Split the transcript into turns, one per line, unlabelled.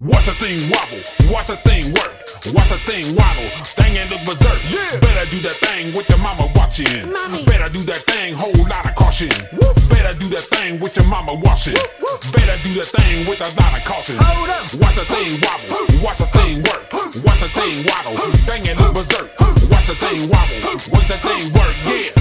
Watch a thing wobble, watch a thing work, watch a thing waddle, thing and look berserk. Yeah. Better do that thing with your mama watching.
Mommy.
Better do that thing, whole lot of caution. Better do that thing with your mama washing. Better do that thing with a lot of caution.
Hold up.
Watch a thing wobble, watch a thing work, watch a thing waddle, thing and look berserk. Watch a thing wobble, watch a thing work, yeah.